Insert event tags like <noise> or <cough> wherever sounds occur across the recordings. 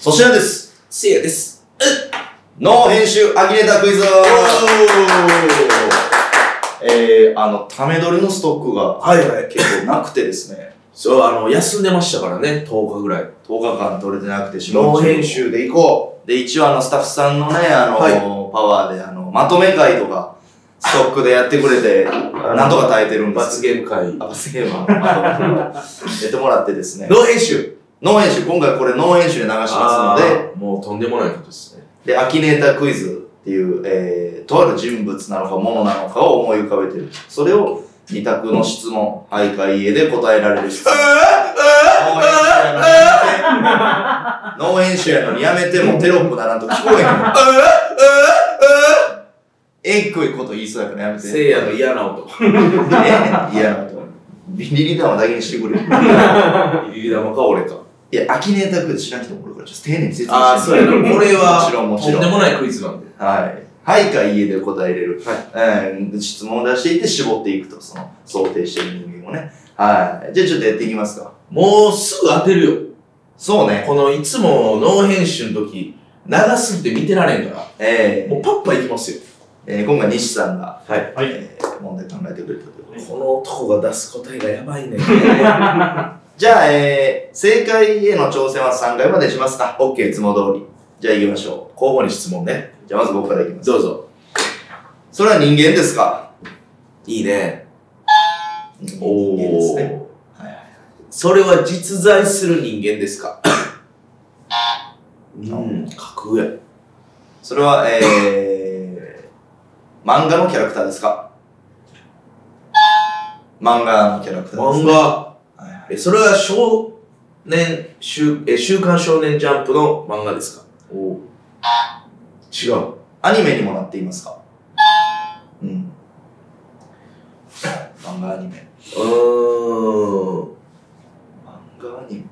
そちらです。せいやです。ノー編集アキネータークイズえー、あの、ため撮りのストックがはいはい。結構なくてですね、そう、あの、休んでましたからね、10日ぐらい。10日間撮れてなくてしノー編集で行こで、一応あの、スタッフさんのね、あの、はいパワーで、あの、まとめ会とか、ストックでやってくれて、なんとか耐えてるう。んです罰ゲーム会。あ、罰ゲームは <laughs> やってもらってですね。ノー編集ノー編集、今回これノー編集で流しますので、もうとんでもないことですね。で、アキネータークイズっていう、えー、とある人物なのか物なのかを思い浮かべてる。それを二択の質問、はいかいえで答えられる質問。ノー編集やのにやめて、ノー編集やのにやめてもテロップならんと聞こえへん。えっこいこと言いそうやからやめて。せいやの嫌な音。え嫌なと。ビリリ玉だけにしてくれ。リリダマか俺か。いや、アキネータークイズ知らん人もおるから、ちょっと丁寧に説明して。ああ、そうやな。これは、もちろん、もちろん。とんでもないクイズなんで。はい。はいかいいえで答えれる。はい。うん、質問を出していって絞っていくと、その、想定してる人間をね。はい。じゃあちょっとやっていきますか。もうすぐ当てるよ。そうね。このいつもノー編集の時、長すぎて見てられんから。えーもうパッパいきますよ。えー今回西さんが、はい。はい。えー問題考えてくれたということで。この男が出す答えがやばいね。<laughs> じゃあ、えー、正解への挑戦は3回までしますか。OK、いつも通り。じゃあ行きましょ交互に質問ね。う。じゃあまず僕からいきます。どうぞ。それは人間ですか？いいね。人間ですね。おはいはいそれは実在する人間ですか？うん、架空や。それは、えー、漫画のキャラクターですか？漫画のキャラクターです、漫画。それは少年、週、え、週刊少年ジャンプの漫画ですか？お違う。アニメにもなっていますか？うん。漫画アニメ。うーん。漫画アニメ。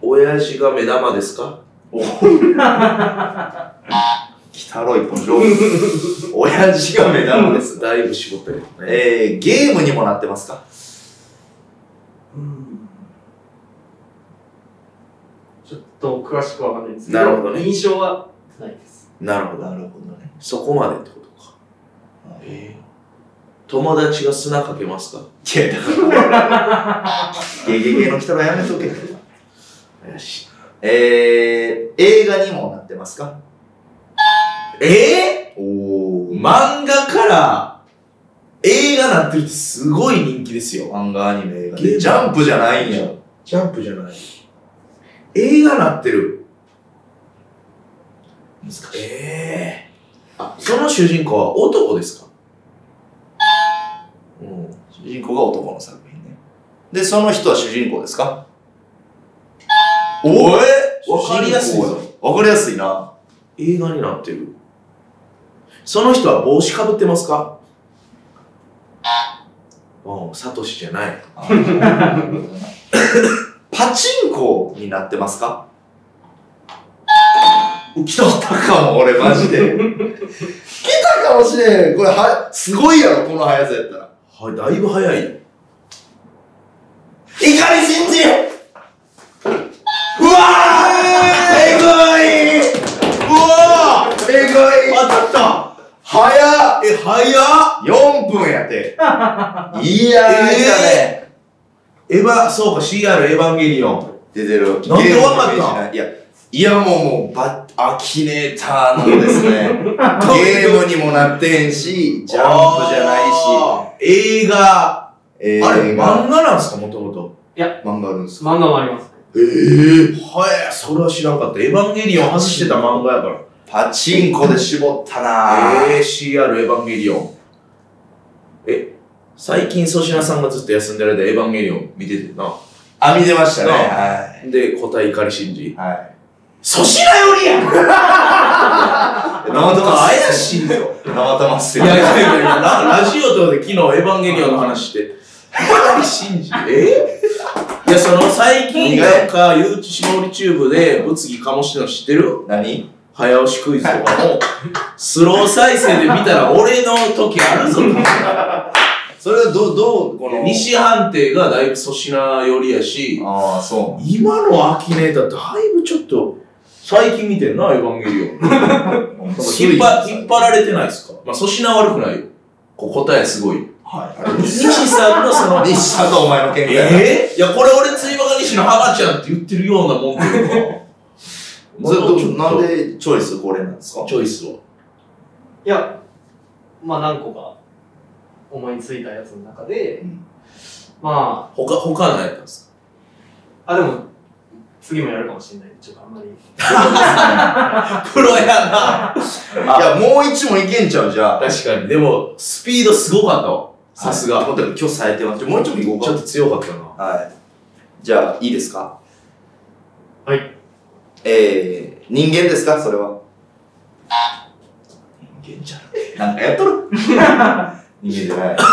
親父が目玉ですか？おきたろい、この上手。<laughs> 親父が目玉です。だいぶ絞ったけどね。えー、ゲームにもなってますかちょっと詳しくわかんないですけど、なるほどね印象はないです。なるほど。なるほどね。そこまでってことか。えー友達が砂かけますか？いや、だから、ゲゲゲの人はやめとけ。怪しい。えー、映画にもなってますか？えおー、漫画から映画なってるってすごい人気ですよ。漫画アニメ映画ゲームで。ジャンプじゃないんや。ジャンプじゃない。映画なってる。難しい。ええあ、その主人公は男ですか？うん。主人公が男の作品ね。で、その人は主人公ですか？おえ？わかりやすいぞ。わかりやすいな。映画になってる。その人は帽子かぶってますか？うん、サトシじゃない。<laughs> パチンコになってますか？来とったかも、俺マジで。来たかもしれん。これは、すごいやろ、この速さやったら。はい、だいぶ早いよ。怒り信じうわーえぐいうわーえぐい当たった早っえ、早っ !4 分やて。<laughs> いやー、えー来たね。エヴァ、そうか、CR エヴァンゲリオン。出てる。なんでわかった？いいや、いやもうもう、バアキネーターのですね、<laughs> ゲームにもなってんし、ジャンプじゃないし、映画。映あれ、画、漫画なんすか、もともと。漫画あるんですか？漫画もあります。えー、はい、それは知らんかった。エヴァンゲリオン外してた漫画やから。パチンコで絞ったなー。えー、CR エヴァンゲリオン。え、最近粗品さんがずっと休んでる間、エヴァンゲリオン見ててな。あ、見てましたね。なはで、答え怒り信じ。い。はい。粗品よりやんなんか怪しいぞ。生玉っすよ。いやいやいやラジオとかで昨日エヴァンゲリオンの話して、怒り信じえ？いや、その最近なんか、ユーチシモリチューブで物議かもしてるの知ってる？何？早押しクイズとかも、スロー再生で見たら俺の時あるぞと。それはどう、どう、この。西判定がだいぶ粗品寄りやし、ああ、そう。今のアキネーターだいぶちょっと、最近見てんな、エヴァンゲリオン。<laughs> 引っ張引っ張られてないですか？まあ、粗品は悪くないよ。こう答えすごい。はい。西さんのその、西さんとお前の見解。えー、いや、これ俺、ついばか西の浜ちゃんって言ってるようなもんというか。ずっと、なんででチョイスこれなんですか？チョイスを。いや、まあ何個か思いついたやつの中で、うんま他、他何やったんですあ、あ、でも、次もやるかもしれない。ちょっとあんまり。か <laughs> プロやな。いや、もう一問いけんちゃうじゃあ。確かに。でも、スピードすごかったわ。さすが。はい。今日冴えてます。もう一問いこうか。ちょっと強かったな。はい。じゃあ、いいですか？はい。えー、人間ですか？それは。人間じゃない。なんかやっとる <laughs> 人間じゃない。<coughs>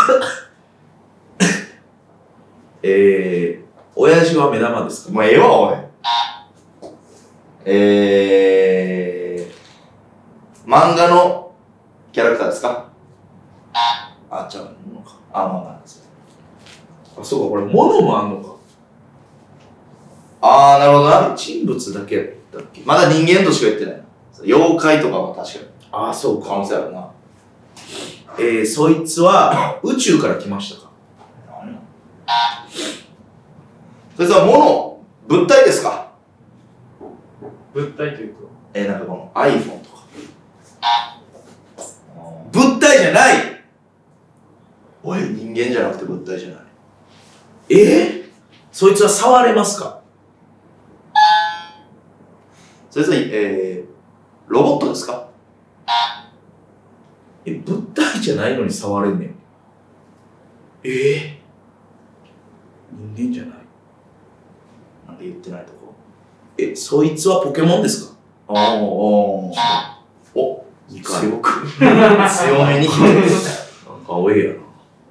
えー、親父は目玉ですか？もうええわ、おい。えー、漫画のキャラクターですか？あ、じゃあ、ものか。あ、まあまあ。あ、そうか、これ、物もあんのか。あー、なるほどな。人物だけやったっけ？まだ人間としか言ってない。妖怪とかは確かにあ、そう可能性あるな。えー、そいつは宇宙から来ましたか？それとは物、物体ですか？物体というと、えー、なんかこの iPhone とか。物体じゃない！おい、人間じゃなくて物体じゃない。え？ー、そいつは触れますか？それとは、えー、ロボットですか？え、物体じゃないのに触れんねん。えー、人間じゃないなんか言ってないとこ？え、そいつはポケモンですか？おーおーお二回強く。<laughs> 強めに引いてる。なんか青いやな。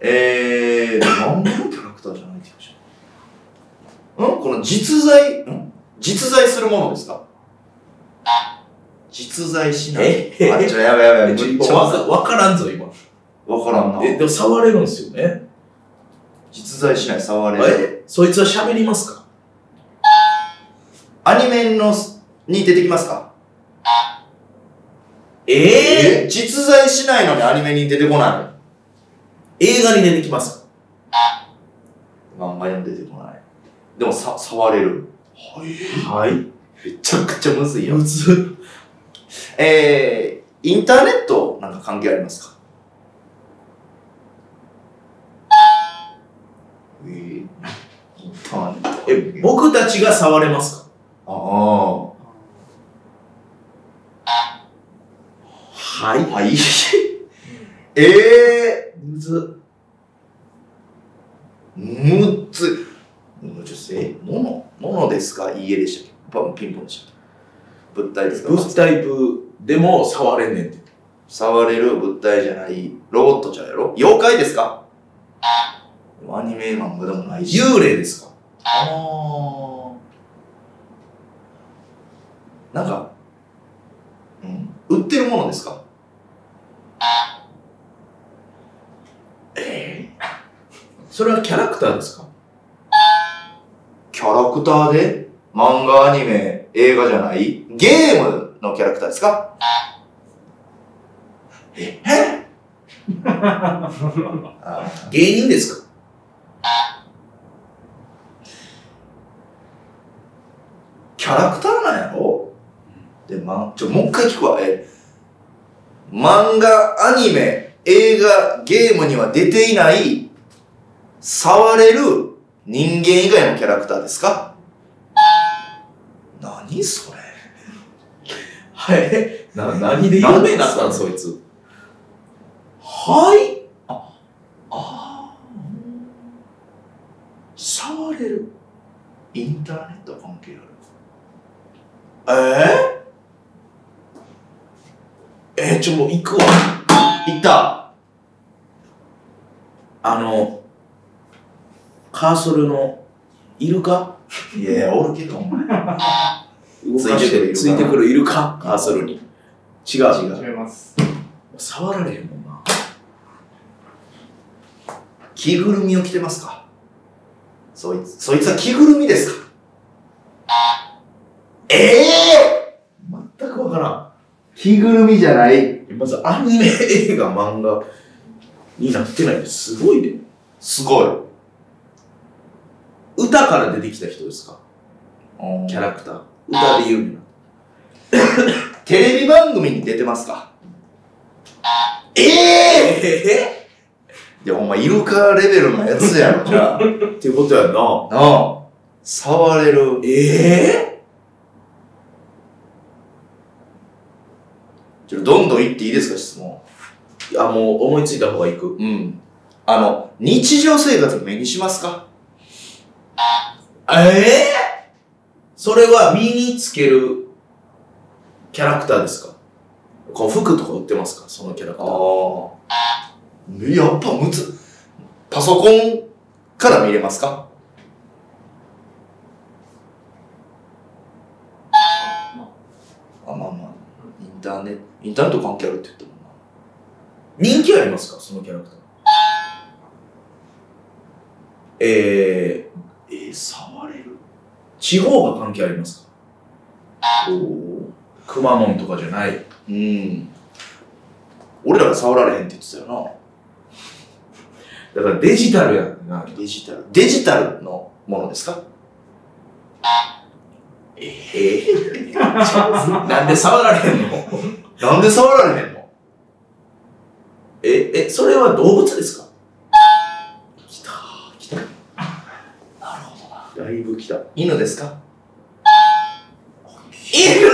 えー、漫画のキャラクターじゃないって言うじゃん？んこの実在、ん？実在するものですか？実在しない。え？あ、ちょ、やばいやばい。えちょめっちゃわわからんぞ、今。からんな。え、でも触れるんですよね？実在しない、触れる。え、そいつは喋りますか？アニメのす、に出てきますか？え？実在しないのにアニメに出てこない。映画に出てきますか？漫画にも出てこない。でも、さ、触れる。はい。はい。めちゃくちゃむずいよむ。ずえー、インターネットなんか関係ありますか？えー、インターネットえ、僕たちが触れますか？ああ。はい。はい。<laughs> えむずー、むっつ。むちょせえ、ものものですか？いいえでしたっけ？ピンポンでした物体ですか？物体部でも触れんねんって。触れる物体じゃない、ロボットちゃうやろ？妖怪ですか？アニメ漫画でもないし。幽霊ですか？あー。なんか、うん、売ってるものですか？それはキャラクターですか？キャラクターで？漫画、アニメ、映画じゃない？ゲームのキャラクターですか？え？え？あ芸人ですか？キャラクターなんやろ？で、ま、ちょ、もう一回聞くわ。え、漫画、アニメ、映画、ゲームには出ていない、触れる人間以外のキャラクターですか？何それ？はい。な、何で有名になったんそいつ。はい。ああ。触れる。インターネット関係あるえー、えー、ちょ、もう行くわ。いったあの、カーソルの、イルカいやいや、おるけど、お前。動かしてる。ついてくるイルカカーソルに。違う。違う。違います。触られへんもんな。着ぐるみを着てますか？そいつ、そいつは着ぐるみですか？ええ着ぐるみじゃない。まずアニメ、映画、漫画になってないってすごいね。すごい。歌から出てきた人ですか？キャラクター。歌で言うにな。<laughs> テレビ番組に出てますか？ええいや、ほんま、イルカレベルのやつやろ、じゃあ。ー、っていうことやんな。なあ。触れる。えちょどんどん言っていいですか、質問。えいや、もう思いついた方がいく。うん。あの、日常生活目にしますか？ええ？それは身につけるキャラクターですか？こう服とか売ってますか？そのキャラクター。ああ。やっぱむつ、パソコンから見れますか？あ、まあまあ。インターネット、インターネット関係あるって言ったもんな。人気ありますか？そのキャラクター。ええー、触れ地方が関係ありますか？おお。くまモンとかじゃない。うん。俺らが触られへんって言ってたよだからデジタルやんな。な。デジタル。デジタルのものですか？ええ <laughs> なんで触られへんの？なんで触られへんの？え、え、それは動物ですか来た、来た。なるほどな。だいぶ来た。犬ですか？犬で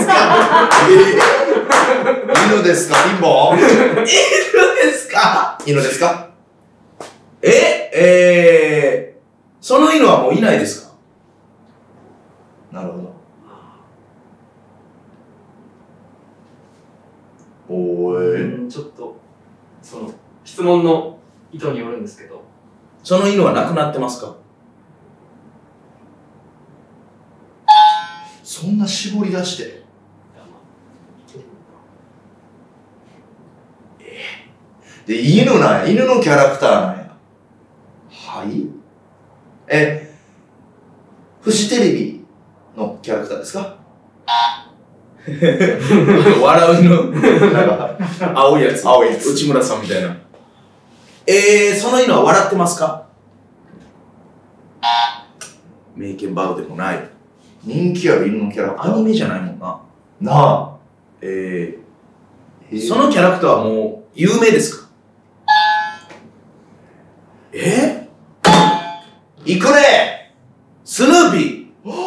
すか？<laughs> 犬ですか？ピンポン犬ですか？犬ですか？え、えー、その犬はもういないですか？なるほど。おーい。うんちょっと、その、質問の意図によるんですけど、その犬は亡くなってますか？そんな絞り出して。で、犬なんや。犬のキャラクターなんや。はいえ、フジテレビのキャラクターですか？<laughs> 笑う犬なんか青いやつ。青いやつ内村さんみたいな。えー、その犬は笑ってますか？名犬バウでもない。人気ある犬のキャラクター。アニメじゃないもんな。なあ。ええー、そのキャラクターはもう有名ですか？え？行くねスヌーピー <laughs>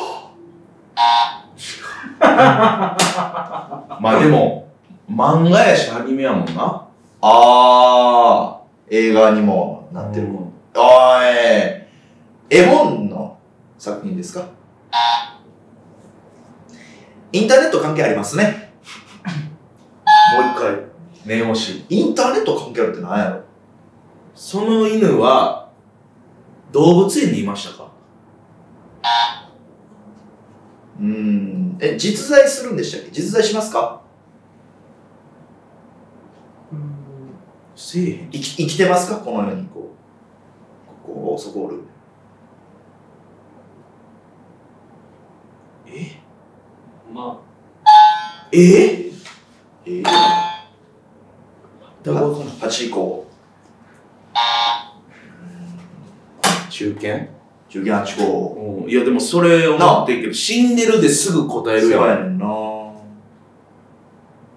まあでも、漫画やしアニメやもんな。あー、映画にもなってる。あー、えー、絵本の作品ですか？インターネット関係ありますね。もう一回、念押し。インターネット関係あるって何やろ？その犬は、動物園にいましたか？うーん。え、実在するんでしたっけ？実在しますか？せえへん。生き生きてますか？この世にこう。ここ、そこおる。えまえ？ー、えー、だからわかんない8以降。中堅？中堅8号。うん。いやでもそれ思ってんけど、死んでるですぐ答えるやん。そうやねんな。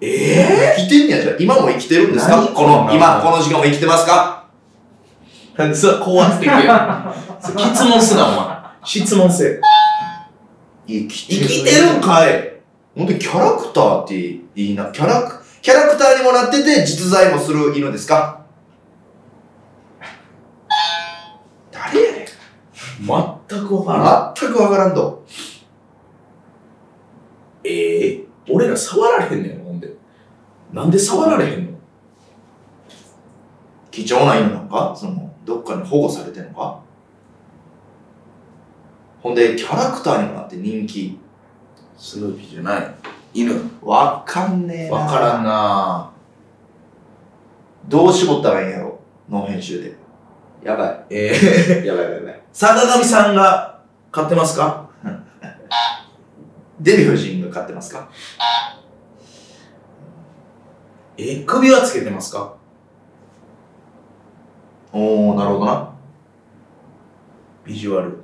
え？え生きてんねや。じゃあ今も生きてるんですか？何？この、今、この時間も生きてますか？それ高圧的や質問すな、お前。質問せ。生き生きてるんかいほんとキャラクターっていいな。キャラク、キャラクターにもなってて実在もする犬ですか？誰やねん。全くわからん。全くわからんと。ええ俺ら触られへんねん、ほんで。なんで触られへんの？貴重な犬なのか？その、どっかに保護されてんのか？ほんで、キャラクターにもなって人気。スヌーピーじゃない。犬。わかんねえな。わからんなどう絞ったらいいんやろ？脳編集で。やばい。ええやばいやばいやばい。坂上さんが買ってますか？<laughs> デヴィ夫人が飼ってますか？え、首はつけてますか？おー、なるほどな。ビジュアル。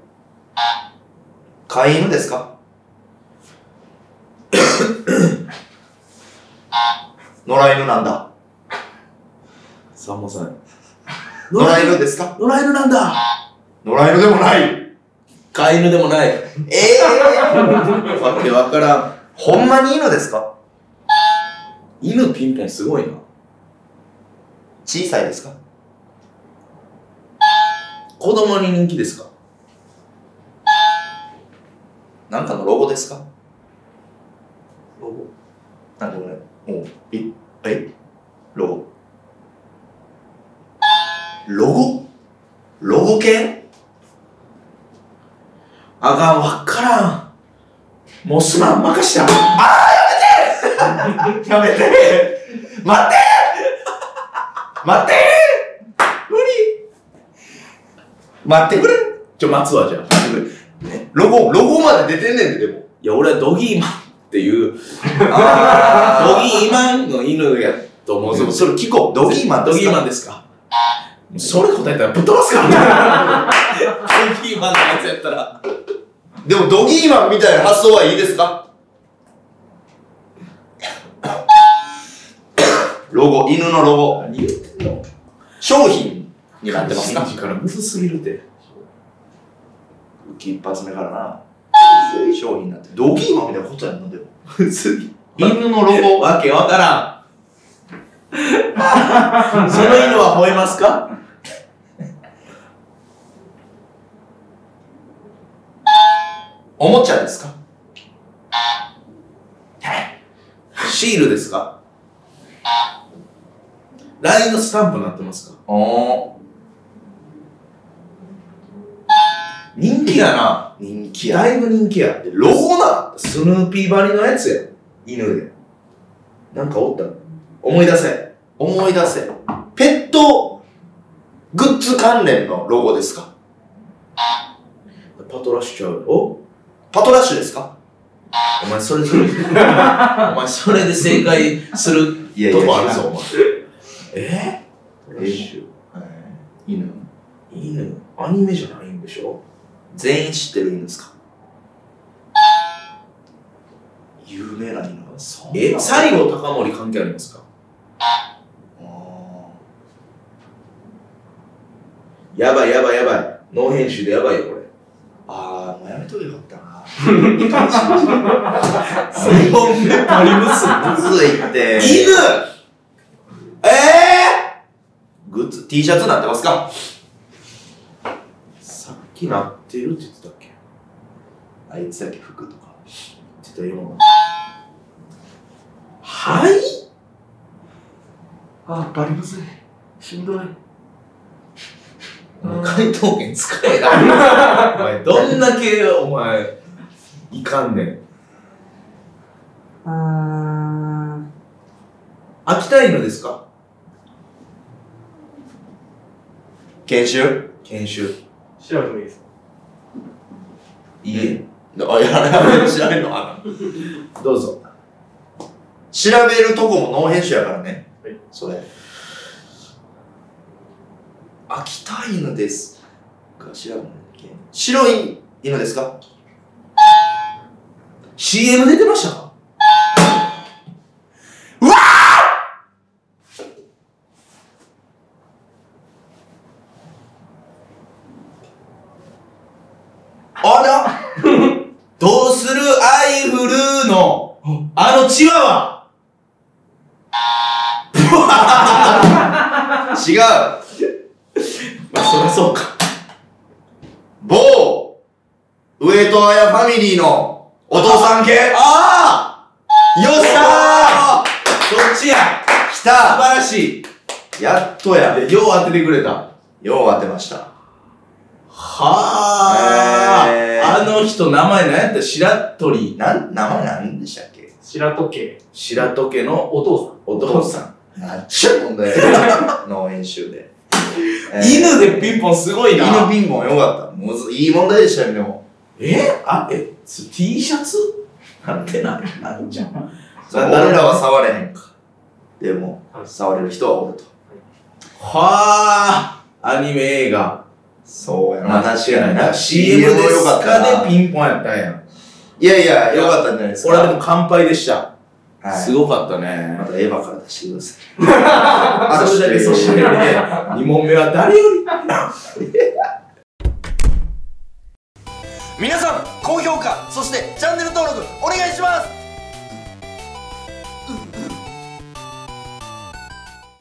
飼い犬ですか？<coughs> 野良犬なんだ。さんまさん。野良犬ですか？野良犬なんだ野良犬でもない。飼い犬でもない。ええ <laughs> わけわからん。ほんまに犬ですか？犬ピンポンすごいな。小さいですか？子供に人気ですか？なんかのロゴですか？なんかこれ、おうえ、え？ロゴ？ロゴ？ロゴ犬あかん、わからん。もうすまん、任した。やめて待って待って無理待ってくれちょ、待つわ、じゃあ。待ってくれ。ね、ロゴ、ロゴまで出てんねんで、でも。いや、俺はドギーマンっていう、<laughs> ドあギーマンの犬やと思う。そそれ聞こう。ドギーマンですか？ドギーマンですか？それ答えたらぶっ飛ばすからね。ドギーマンのやつやったら。でもドギーマンみたいな発想はいいですか？ロゴ、犬のロゴ。何言ってんの商品になってますか？信じからむずすぎるって。一発目からな。商品になってる。ドギーマンみたいなことやんのでも。むずい。犬のロゴ？わけわからん。<laughs> その犬は吠えますか？おもちゃですか？シールですか ?LINE のスタンプになってますか？おー。人気やな。人気や。だいぶ人気や。ロゴなスヌーピーばりのやつや。犬で。なんかおった？思い出せ。思い出せ。ペットグッズ関連のロゴですか？パトラッシュちゃうお？パトラッシュですか？お前それそれ。<laughs> お前それで正解するとこあるぞ、お前。え？トラッシュ。犬犬アニメじゃないんでしょ？全員知ってる犬ですか？有名な犬はそんなえ、西郷隆盛関係ありますか？あやばいやばいやばい。ノー編集でやばいよ、これ。ーあー、もうやめとけよかったな。いかんし2本目パリムス？むずいって。犬えグッズ、T シャツなってますか？ー、さっきなってるって言ってたっけ？あいつだけ服とか。言ってたような。はい？あ、バリムズい。しんどい。回答権使えな。<laughs> お前、どんだけ、お前、いかんねん。秋田犬ですか？研修？研修。調べてもいいですか？いいえ。あ、やらない。調べるの？あのどうぞ。調べるとこもノー編集やからね。はい。それ。秋田犬です。か調べない白い犬ですか？CM 出てましたかあらどうするアイフルーの、あのチワワ違うまあ、そりゃそうか。某上戸彩ファミリーのお父さん系あよっしゃあそっちや？ー来素た晴らしやっとや。い。よう当ててくれた。よう当てました。はあ、えーあの人名前何やった？白鳥。なん、名前何でしたっけ？白時計。白戸家のお父お父さん。なんちゅう問題の編集で。えー犬でピンポンすごいな。犬ピンポンよかった。むずいい問題でしたよ、でも。え？あ、え、つ T シャツ？なんてな、なんじゃん。<laughs> 俺らは触れへんか。でもはい触れる人はおるとはあ、アニメ映画。そうやな確かにな CM でもよすかでピンポンやったんや。いやいやよかったんじゃないですか俺はでも乾杯でした。はい。すごかったね。ま。たエヴァから出してください。<laughs> それだけそしてるね。2問目は誰より？皆さん高評価そしてチャンネル登録お願いします